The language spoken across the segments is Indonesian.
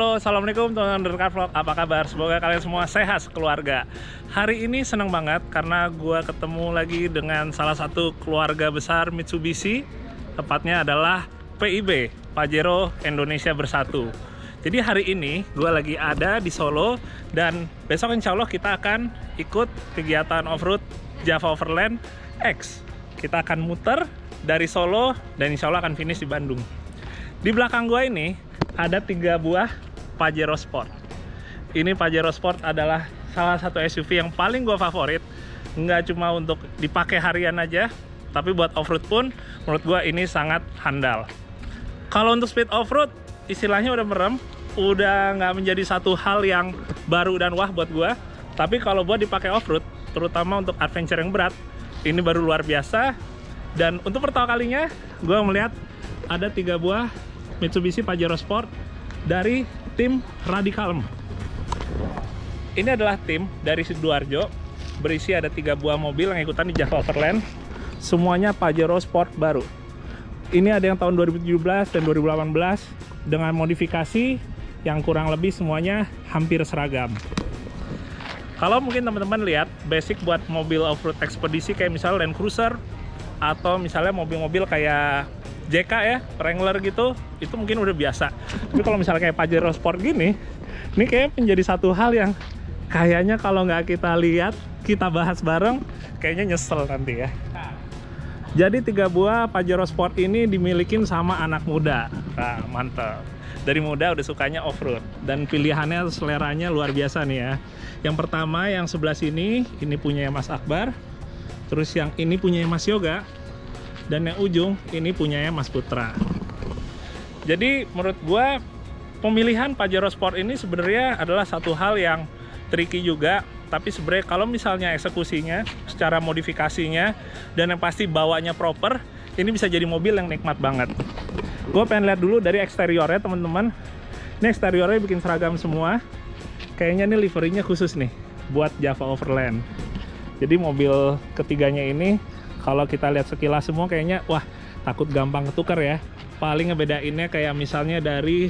Halo, Assalamualaikum teman-teman Derkar Vlog. Apa kabar? Semoga kalian semua sehat keluarga Hari ini senang banget karena gue ketemu lagi dengan salah satu keluarga besar Mitsubishi. Tepatnya adalah PIB, Pajero Indonesia Bersatu. Jadi hari ini gue lagi ada di Solo Dan besok insya Allah kita akan ikut kegiatan off-road Java Overland X. Kita akan muter dari Solo dan insya Allah akan finish di Bandung. Di belakang gue ini ada tiga buah Pajero Sport. Ini Pajero Sport adalah salah satu SUV yang paling gue favorit. Nggak cuma untuk dipakai harian aja, tapi buat off-road pun menurut gue ini sangat handal. Kalau untuk speed off-road, istilahnya udah merem, udah nggak menjadi satu hal yang baru dan wah buat gue. Tapi kalau buat dipakai off-road, terutama untuk adventure yang berat, ini baru luar biasa. Dan untuk pertama kalinya, gue melihat ada tiga buah Mitsubishi Pajero Sport dari tim Radicalm. Ini adalah tim dari Sidoarjo, berisi ada tiga buah mobil yang ikutan di Java Overland, semuanya Pajero Sport baru. Ini ada yang tahun 2017 dan 2018 dengan modifikasi yang kurang lebih semuanya hampir seragam. Kalau mungkin teman-teman lihat basic buat mobil off-road ekspedisi kayak misalnya Land Cruiser atau misalnya mobil-mobil kayak JK ya, Wrangler gitu, itu mungkin udah biasa. Tapi kalau misalnya kayak Pajero Sport gini, ini kayak menjadi satu hal yang kayaknya kalau nggak kita lihat, kita bahas bareng, kayaknya nyesel nanti ya. Jadi tiga buah Pajero Sport ini dimiliki sama anak muda. Nah, mantap. Dari muda udah sukanya off-road. Dan pilihannya, seleranya luar biasa nih ya. Yang pertama, yang sebelah sini, ini punya Mas Akbar. Terus yang ini punya Mas Yoga dan yang ujung ini punyanya Mas Putra. Jadi menurut gua pemilihan Pajero Sport ini sebenarnya adalah satu hal yang tricky juga, tapi sebenarnya kalau misalnya eksekusinya, secara modifikasinya dan yang pasti bawanya proper, ini bisa jadi mobil yang nikmat banget. Gue pengen lihat dulu dari eksteriornya teman-teman. Ini eksteriornya bikin seragam semua. Kayaknya nih liverinya khusus nih buat Java Overland. Jadi mobil ketiganya ini kalau kita lihat sekilas semua kayaknya wah takut gampang ketukar ya. Paling ngebedainnya kayak misalnya dari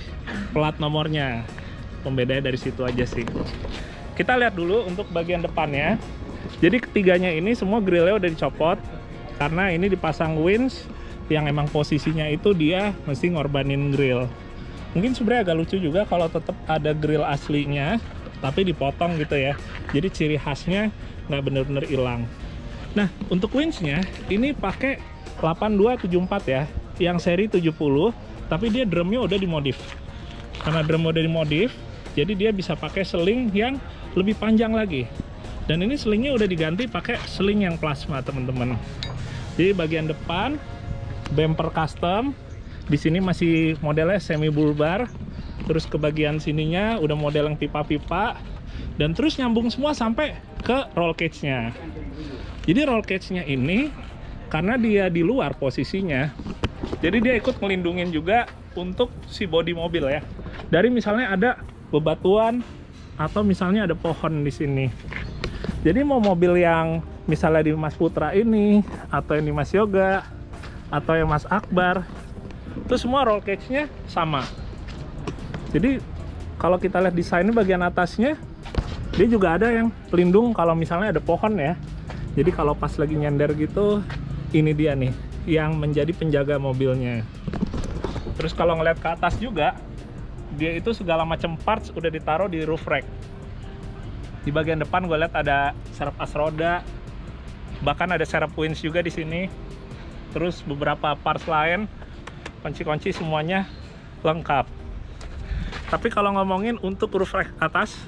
plat nomornya. Pembedanya dari situ aja sih. Kita lihat dulu untuk bagian depannya. Jadi ketiganya ini semua grillnya udah dicopot. Karena ini dipasang winch yang emang posisinya itu dia mesti ngorbanin grill. Mungkin sebenarnya agak lucu juga kalau tetap ada grill aslinya tapi dipotong gitu ya. Jadi ciri khasnya nggak bener-bener hilang. Nah, untuk winch-nya ini pakai 8274 ya, yang seri 70, tapi dia drumnya udah dimodif. Karena drum udah dimodif, jadi dia bisa pakai seling yang lebih panjang lagi. Dan ini selingnya udah diganti pakai seling yang plasma, teman-teman. Jadi bagian depan bumper custom, di sini masih modelnya semi bulbar. Terus ke bagian sininya udah model yang pipa-pipa dan terus nyambung semua sampai ke roll cage-nya. Jadi roll cage-nya ini karena dia di luar posisinya, jadi dia ikut melindungin juga untuk si bodi mobil ya. Dari misalnya ada bebatuan atau misalnya ada pohon di sini. Jadi mau mobil yang misalnya di Mas Putra ini atau yang di Mas Yoga atau yang Mas Akbar, itu semua roll cage-nya sama. Jadi kalau kita lihat desainnya bagian atasnya, dia juga ada yang pelindung kalau misalnya ada pohon ya jadi kalau pas lagi nyender gitu ini dia nih yang menjadi penjaga mobilnya. Terus kalau ngeliat ke atas juga dia itu segala macam parts udah ditaruh di roof rack. Di bagian depan gue lihat ada serep as roda bahkan ada serep winch juga di sini. Terus beberapa parts lain kunci-kunci semuanya lengkap. Tapi kalau ngomongin untuk roof rack atas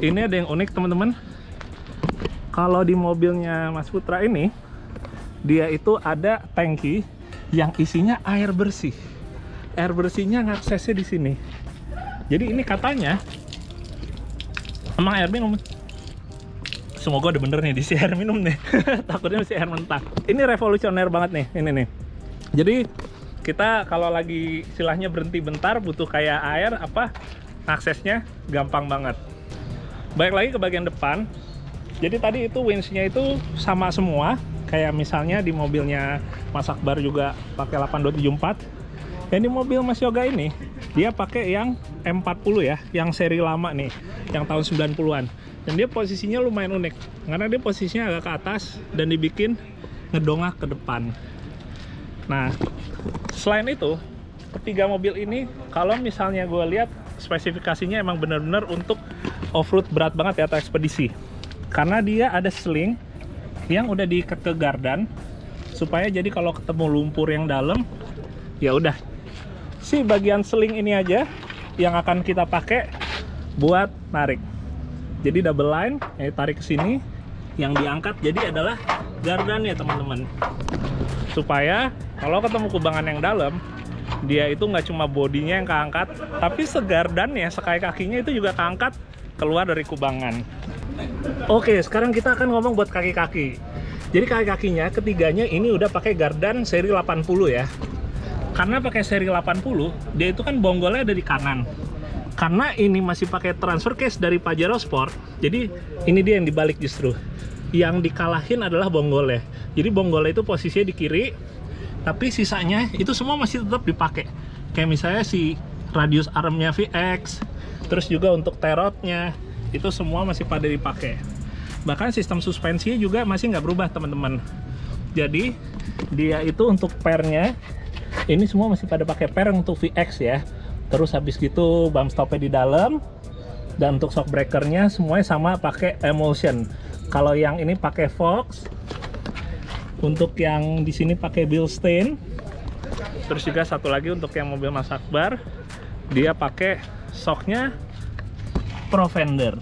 ini ada yang unik teman-teman. Kalau di mobilnya Mas Putra ini dia itu ada tangki yang isinya air bersih. Air bersihnya ngaksesnya di sini. Jadi ini katanya emang air minum? Semoga udah bener nih di si air minum nih. Takutnya masih air mentah. Ini revolusioner banget nih ini nih. Jadi kita kalau lagi istilahnya berhenti bentar butuh kayak air apa aksesnya gampang banget. Baik lagi ke bagian depan. Jadi tadi itu winch-nya itu sama semua kayak misalnya di mobilnya Mas Akbar juga pakai 8274 dan di mobil Mas Yoga ini dia pakai yang M40 ya, yang seri lama nih, yang tahun 90-an. Dan dia posisinya lumayan unik, karena dia posisinya agak ke atas dan dibikin ngedongak ke depan. Nah, selain itu, ketiga mobil ini, kalau misalnya gue lihat spesifikasinya emang bener-bener untuk off-road berat banget ya atau ekspedisi. Karena dia ada sling yang udah diikat ke gardan, supaya jadi kalau ketemu lumpur yang dalam, ya udah. Si bagian seling ini aja yang akan kita pakai buat narik jadi double line yang tarik ke sini. Yang diangkat jadi adalah gardan ya teman-teman. Supaya kalau ketemu kubangan yang dalam dia itu nggak cuma bodinya yang keangkat tapi segardan ya sekali kakinya itu juga keangkat keluar dari kubangan oke sekarang kita akan ngomong buat kaki-kaki. Jadi kaki-kakinya ketiganya ini udah pakai gardan seri 80 ya. Karena pakai seri 80 dia itu kan bonggolnya ada di kanan. Karena ini masih pakai transfer case dari Pajero Sport jadi ini dia yang dibalik justru. Yang dikalahin adalah bonggolnya. Jadi bonggolnya itu posisinya di kiri tapi sisanya itu semua masih tetap dipakai. Kayak misalnya si radius armnya VX terus juga untuk terotnya itu semua masih pada dipakai. Bahkan sistem suspensinya juga masih nggak berubah teman-teman. Jadi dia itu untuk pernya ini semua masih pada pakai per untuk VX ya. Terus habis gitu bump stopnya di dalam dan untuk shock breakernya semuanya sama pakai emulsion. Kalau yang ini pakai Fox untuk yang di sini pakai Bilstein terus juga satu lagi untuk yang mobil Mas Akbar dia pakai shocknya Provender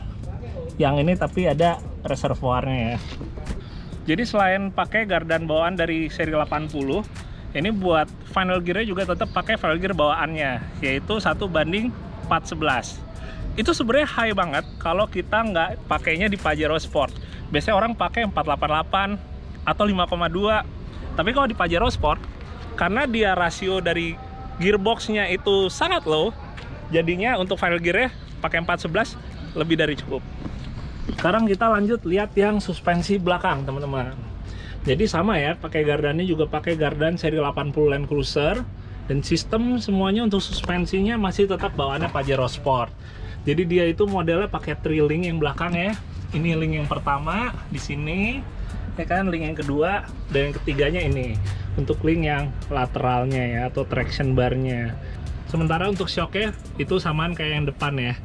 yang ini tapi ada reservoirnya ya. Jadi selain pakai gardan bawaan dari seri 80 ini buat final gearnya juga tetap pakai final gear bawaannya yaitu satu banding 411 itu sebenarnya high banget kalau kita nggak pakainya di Pajero Sport. Biasanya orang pakai 488 atau 5,2 tapi kalau di Pajero Sport karena dia rasio dari gearboxnya itu sangat low jadinya untuk final gearnya pakai 411 lebih dari cukup. Sekarang kita lanjut lihat yang suspensi belakang teman-teman. Jadi sama ya pakai gardannya juga pakai gardan seri 80 Land Cruiser. Dan sistem semuanya untuk suspensinya masih tetap bawaannya Pajero Sport. Jadi dia itu modelnya pakai link yang belakang ya. Ini link yang pertama di sini ya kan? Link yang kedua dan yang ketiganya ini. Untuk link yang lateralnya ya atau traction barnya. Sementara untuk shocknya itu samaan kayak yang depan ya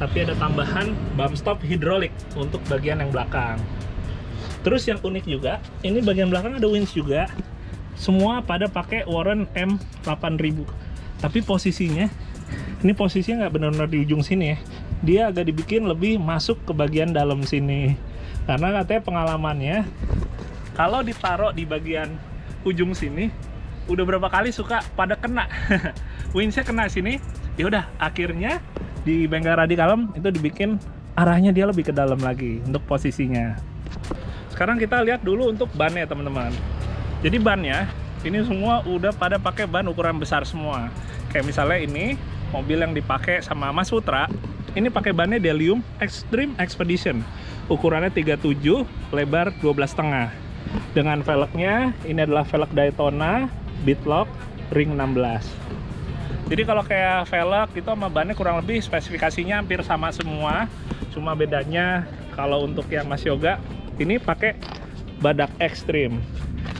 tapi ada tambahan bump stop hidrolik untuk bagian yang belakang. Terus yang unik juga ini bagian belakang ada winch juga. Semua pada pakai Warren M8000 tapi posisinya ini posisinya nggak benar-benar di ujung sini ya. Dia agak dibikin lebih masuk ke bagian dalam sini. Karena katanya pengalamannya kalau ditaruh di bagian ujung sini udah berapa kali suka pada kena. Winchnya kena sini ya udah akhirnya di bengkel radikalem itu dibikin arahnya dia lebih ke dalam lagi untuk posisinya. Sekarang kita lihat dulu untuk bannya teman-teman. Jadi bannya ini semua udah pada pakai ban ukuran besar semua. Kayak misalnya ini mobil yang dipakai sama Mas Putra ini pakai bannya Delium Extreme Expedition. Ukurannya 37 lebar 12,5 dengan velgnya ini adalah velg Daytona Bitlock ring 16 jadi kalau kayak velg itu sama bannya kurang lebih spesifikasinya hampir sama semua. Cuma bedanya kalau untuk yang Mas Yoga ini pakai badak ekstrim.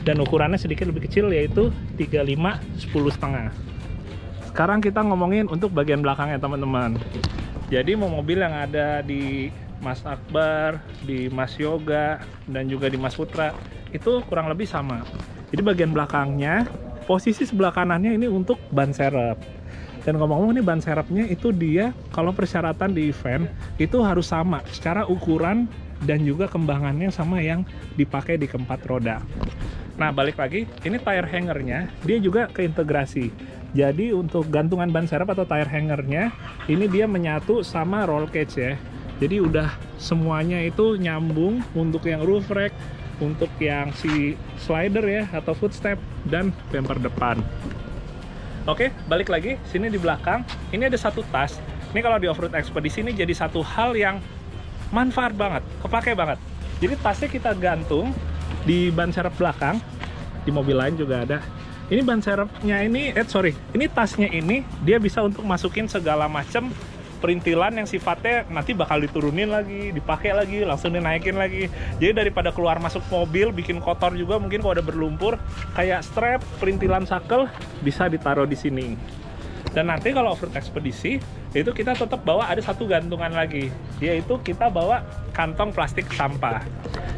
Dan ukurannya sedikit lebih kecil yaitu 35 10 setengah. Sekarang kita ngomongin untuk bagian belakangnya teman-teman. Jadi mau mobil yang ada di Mas Akbar, di Mas Yoga, dan juga di Mas Putra itu kurang lebih sama. Jadi bagian belakangnya posisi sebelah kanannya ini untuk ban serep dan ngomong-ngomong ini ban serepnya itu dia kalau persyaratan di event itu harus sama secara ukuran dan juga kembangannya sama yang dipakai di keempat roda. Nah balik lagi, ini tire hangernya dia juga keintegrasi. Jadi untuk gantungan ban serep atau tire hangernya ini dia menyatu sama roll cage ya. Jadi udah semuanya itu nyambung untuk yang roof rack, untuk yang si slider ya atau footstep dan bumper depan. Oke, balik lagi sini di belakang. Ini ada satu tas. Ini kalau di off-road ekspedisi ini jadi satu hal yang manfaat banget kepake banget jadi tasnya kita gantung di ban serep belakang di mobil lain juga ada ini ban serepnya ini eh sorry ini tasnya ini dia bisa untuk masukin segala macam perintilan yang sifatnya nanti bakal diturunin lagi, dipakai lagi, langsung dinaikin lagi. Jadi daripada keluar masuk mobil bikin kotor juga mungkin kalau udah berlumpur, kayak strap, perintilan sakel bisa ditaruh di sini. Dan nanti kalau off ekspedisi itu kita tetap bawa ada satu gantungan lagi, yaitu kita bawa kantong plastik sampah.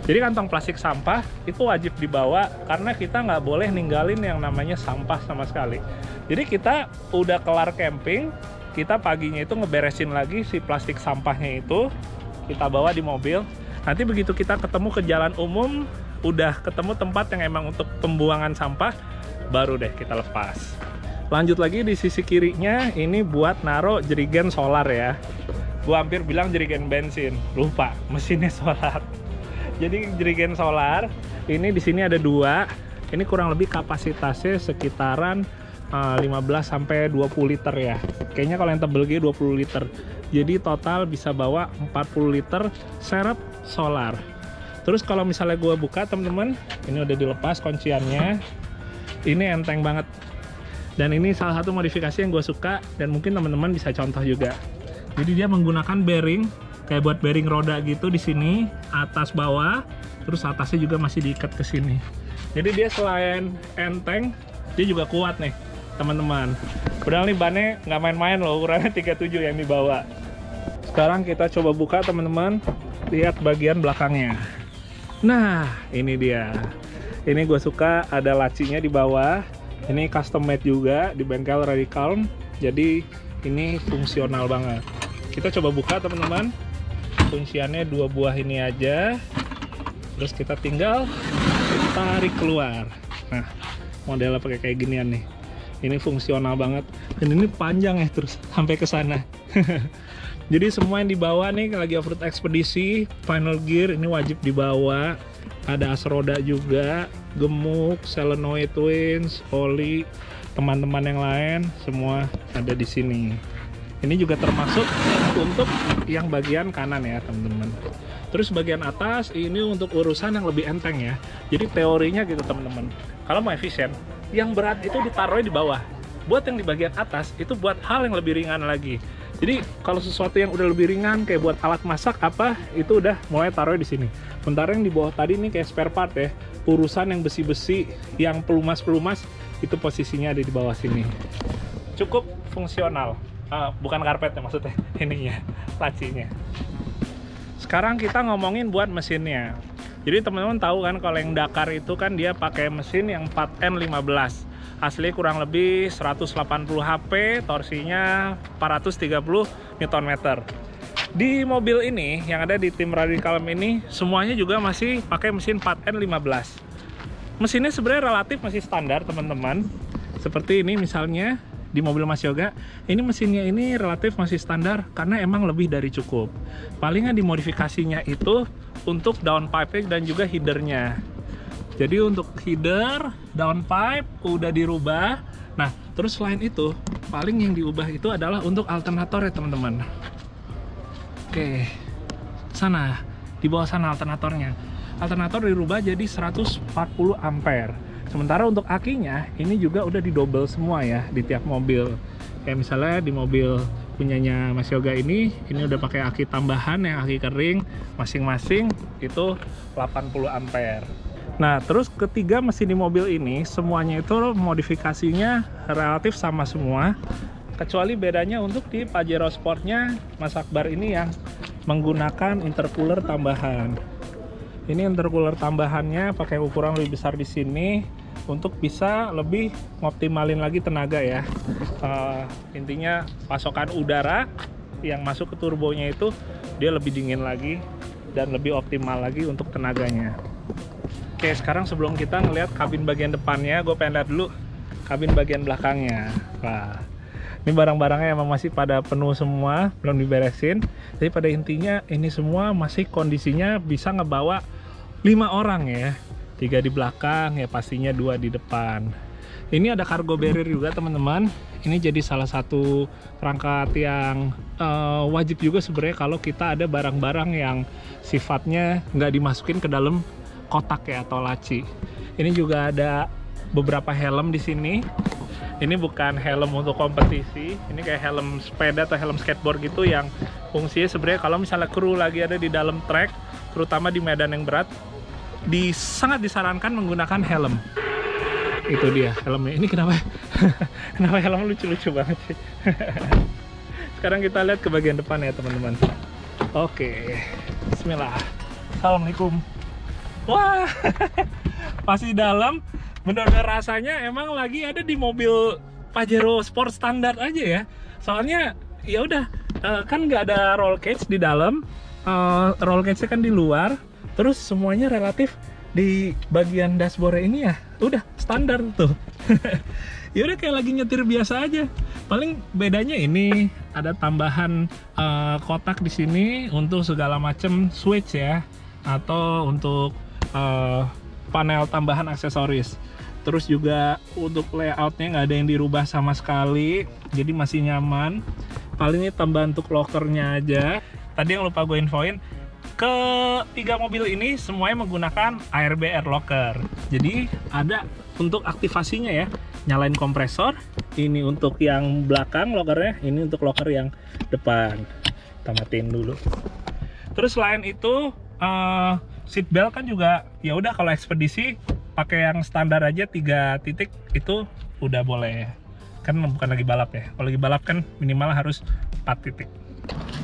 Jadi kantong plastik sampah itu wajib dibawa karena kita nggak boleh ninggalin yang namanya sampah sama sekali. Jadi kita udah kelar camping, kita paginya itu ngeberesin lagi si plastik sampahnya itu, kita bawa di mobil. Nanti begitu kita ketemu ke jalan umum, udah ketemu tempat yang emang untuk pembuangan sampah, baru deh kita lepas. Lanjut lagi di sisi kirinya, ini buat naro jerigen solar ya. Gua hampir bilang jerigen bensin, lupa, mesinnya solar jadi jerigen solar ini di sini ada dua ini kurang lebih kapasitasnya sekitaran uh, 15 sampai 20 liter ya. Kayaknya kalau yang tebel gitu 20 liter. Jadi total bisa bawa 40 liter serep solar. Terus kalau misalnya gue buka teman-teman ini udah dilepas kunciannya. Ini enteng banget. Dan ini salah satu modifikasi yang gue suka dan mungkin teman-teman bisa contoh juga. Jadi dia menggunakan bearing kayak buat bearing roda gitu di sini atas bawah. Terus atasnya juga masih diikat ke sini. Jadi dia selain enteng dia juga kuat nih teman-teman. Padahal nih bannya nggak main-main loh ukurannya 37 yang dibawa. Sekarang kita coba buka teman-teman. Lihat bagian belakangnya. Nah ini dia. Ini gue suka ada lacinya di bawah. Ini custom made juga di bengkel Radical. Jadi ini fungsional banget. Kita coba buka teman-teman. Kunciannya dua buah ini aja. Terus kita tinggal tarik keluar. Nah modelnya pakai kayak ginian nih ini fungsional banget. Dan ini panjang ya terus sampai ke sana. Jadi semua yang dibawa nih lagi off-road ekspedisi final gear ini wajib dibawa. Ada as roda juga gemuk solenoid twins oli teman-teman yang lain semua ada di sini. Ini juga termasuk untuk yang bagian kanan ya teman-teman. Terus bagian atas ini untuk urusan yang lebih enteng ya. Jadi teorinya gitu teman-teman. Kalau mau efisien yang berat itu ditaruh di bawah. Buat yang di bagian atas itu buat hal yang lebih ringan lagi. Jadi kalau sesuatu yang udah lebih ringan kayak buat alat masak apa itu udah mulai taruh di sini. Sementara yang di bawah tadi ini kayak spare part ya. Urusan yang besi-besi yang pelumas-pelumas itu posisinya ada di bawah sini. Cukup fungsional. Uh, bukan karpetnya maksudnya ininya lacinya. Sekarang kita ngomongin buat mesinnya jadi teman-teman tahu kan kalau yang Dakar itu kan dia pakai mesin yang 4N15 asli kurang lebih 180 HP torsinya 430 Nm. Di mobil ini yang ada di tim Radicalm ini semuanya juga masih pakai mesin 4N15 mesinnya sebenarnya relatif masih standar teman-teman. Seperti ini misalnya di mobil Mas Yoga ini mesinnya ini relatif masih standar karena emang lebih dari cukup. Palingan dimodifikasinya itu untuk downpipe dan juga headernya. Jadi untuk header downpipe udah dirubah. Nah terus selain itu paling yang diubah itu adalah untuk alternator ya teman-teman. Oke sana di bawah sana alternatornya. Alternator dirubah jadi 140 ampere Sementara untuk akinya ini juga udah didobel semua ya di tiap mobil. Kayak misalnya di mobil punyanya Mas Yoga ini, ini udah pakai aki tambahan yang aki kering, masing-masing itu 80 ampere. Nah, terus ketiga mesin di mobil ini semuanya itu modifikasinya relatif sama semua. Kecuali bedanya untuk di Pajero Sportnya Mas Akbar ini yang menggunakan intercooler tambahan. Ini intercooler tambahannya pakai ukuran lebih besar di sini untuk bisa lebih ngoptimalin lagi tenaga ya. Uh, intinya pasokan udara yang masuk ke turbonya itu dia lebih dingin lagi dan lebih optimal lagi untuk tenaganya. Oke sekarang sebelum kita ngelihat kabin bagian depannya gue pengen lihat dulu kabin bagian belakangnya. Wah ini barang-barangnya emang masih pada penuh semua belum diberesin. Jadi pada intinya ini semua masih kondisinya bisa ngebawa lima orang ya tiga di belakang ya pastinya dua di depan. Ini ada cargo barrier juga teman-teman. Ini jadi salah satu perangkat yang uh, wajib juga sebenarnya kalau kita ada barang-barang yang sifatnya nggak dimasukin ke dalam kotak ya atau laci. Ini juga ada beberapa helm di sini. Ini bukan helm untuk kompetisi, ini kayak helm sepeda atau helm skateboard gitu yang fungsinya sebenarnya kalau misalnya kru lagi ada di dalam trek, terutama di medan yang berat, di sangat disarankan menggunakan helm. Itu dia helmnya. Ini kenapa? kenapa helm lucu-lucu banget sih? Sekarang kita lihat ke bagian depan ya teman-teman. Oke, Bismillah. Assalamualaikum. Wah, masih dalam. Benar-benar rasanya emang lagi ada di mobil Pajero Sport standar aja ya. Soalnya ya udah eh, kan nggak ada roll cage di dalam, Eh, roll cage-nya kan di luar. Terus semuanya relatif di bagian dashboard ini ya udah standar tuh. ya udah kayak lagi nyetir biasa aja. Paling bedanya ini ada tambahan eh, kotak di sini untuk segala macam switch ya atau untuk eh, panel tambahan aksesoris. Terus juga untuk layoutnya nggak ada yang dirubah sama sekali, jadi masih nyaman. Paling ini tambahan untuk lockernya aja. Tadi yang lupa gue infoin, ketiga mobil ini semuanya menggunakan ARB air locker. Jadi ada untuk aktivasinya ya, nyalain kompresor. Ini untuk yang belakang lockernya, ini untuk locker yang depan. Kita matiin dulu. Terus selain itu eh, seat belt kan juga ya udah kalau ekspedisi pakai yang standar aja tiga titik itu udah boleh kan bukan lagi balap ya kalau lagi balap kan minimal harus 4 titik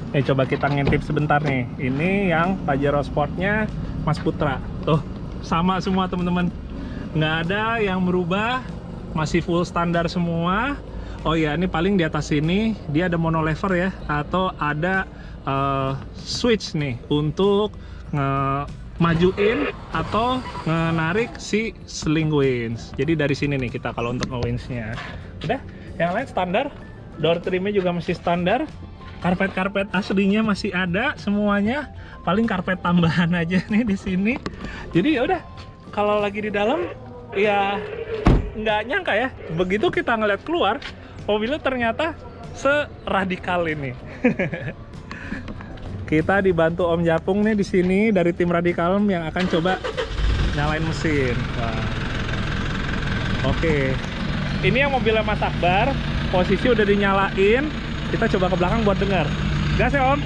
Nih coba kita ngintip sebentar nih. Ini yang Pajero Sportnya Mas Putra. Tuh sama semua teman-teman. Nggak ada yang merubah masih full standar semua. Oh ya ini paling di atas sini dia ada monolever ya atau ada eh, switch nih untuk nge majuin atau menarik si sling winch jadi dari sini nih kita kalau untuk nge-winchnya udah yang lain standar. Door trimnya juga masih standar karpet-karpet aslinya masih ada semuanya paling karpet tambahan aja nih di sini jadi ya udah kalau lagi di dalam ya nggak nyangka ya begitu kita ngeliat keluar mobilnya ternyata seradikal ini kita dibantu Om Japung nih di sini dari tim Radikalem yang akan coba nyalain mesin. Wah. Oke. Ini yang mobilnya Mas Akbar, posisi udah dinyalain. Kita coba ke belakang buat dengar. Gas ya Om.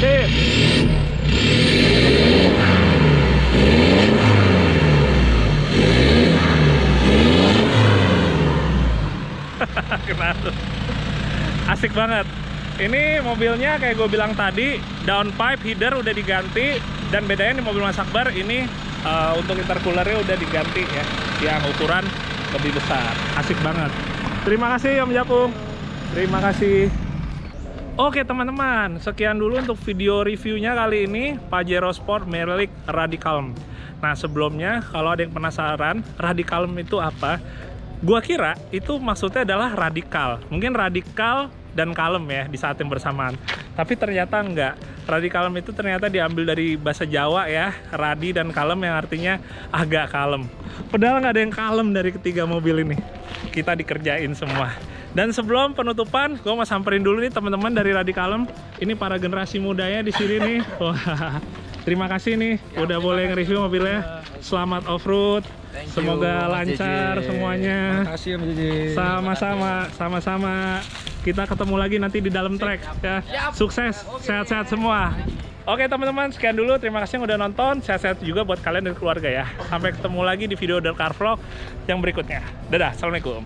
Sip. Asik banget. Ini mobilnya kayak gue bilang tadi, downpipe header udah diganti dan bedanya di mobil Mas Akbar ini eh, untuk intercoolernya udah diganti ya, yang ukuran lebih besar. Asik banget. Terima kasih Om Japung. Terima kasih. Oke teman-teman, sekian dulu untuk video reviewnya kali ini Pajero Sport Merlik Radicalm. Nah sebelumnya kalau ada yang penasaran Radicalm itu apa? Gua kira itu maksudnya adalah radikal. Mungkin radikal dan kalem ya di saat yang bersamaan. Tapi ternyata enggak. Radikalem itu ternyata diambil dari bahasa Jawa ya, radi dan kalem yang artinya agak kalem. Padahal nggak ada yang kalem dari ketiga mobil ini. Kita dikerjain semua. Dan sebelum penutupan, gue mau samperin dulu nih teman-teman dari Radikalem. Ini para generasi mudanya di sini nih. Wah, terima kasih nih udah boleh nge-review mobilnya. Selamat off-road. You, Semoga Mas lancar JJ. semuanya. Makasih Om JJ. Sama-sama, sama-sama. Kita ketemu lagi nanti di dalam track ya. Sukses, sehat-sehat semua. Oke teman-teman, sekian dulu. Terima kasih yang udah nonton. Sehat-sehat juga buat kalian dan keluarga ya. Sampai ketemu lagi di video The Car Vlog yang berikutnya. Dadah, Assalamualaikum.